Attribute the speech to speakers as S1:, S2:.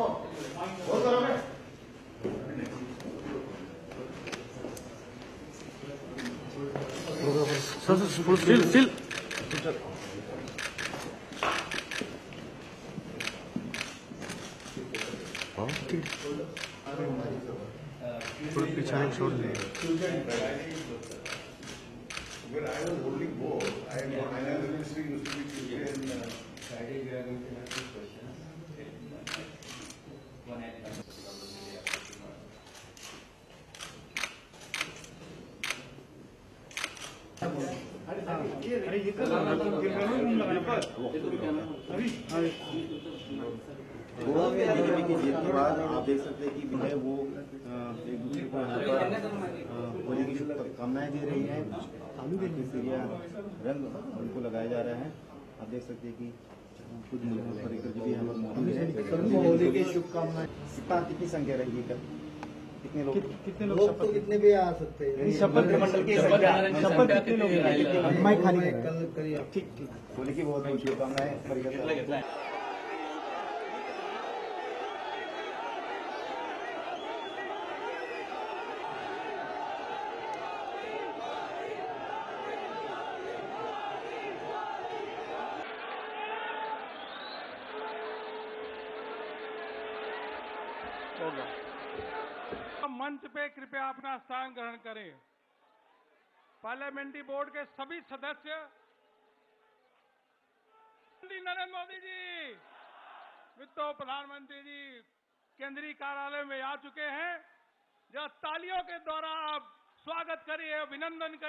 S1: बहुत करो
S2: still still थोड़ा पीछे छोड़ दिए
S3: गोवा में बीजेपी की जीत के बाद आप देख सकते हैं कि जो है वो एक दूसरे को यहाँ पर होली की शुभकामनाएँ दे रही हैं रंग उनको लगाया जा रहा है आप देख सकते हैं कि मौजूद हैं होली की शुभकामनाएँ कितना कितनी संख्या रही है कितने लोग
S2: कितने
S4: लोग तो कितने भी आ सकते हैं।
S2: शपथ
S3: की
S5: शपथ
S3: शपथ कितने लोग?
S2: माइक खाली
S4: कल करिए
S3: ठीक ठीक। होली की बहुत बहुत शुभकामनाएँ
S6: मंच पे कृपया अपना स्थान ग्रहण करें। पार्लियामेंट्री बोर्ड के सभी सदस्य नरेंद्र मोदी जी, वित्त प्रधानमंत्री जी, केंद्रीय कार्यालय में आ चुके हैं। जब तालियों के द्वारा आप स्वागत करिए, अभिनंदन करिए।